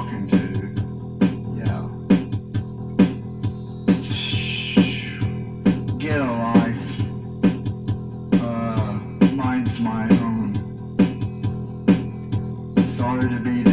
talking to. Yeah. Get a life. Uh, mine's my own. Sorry to be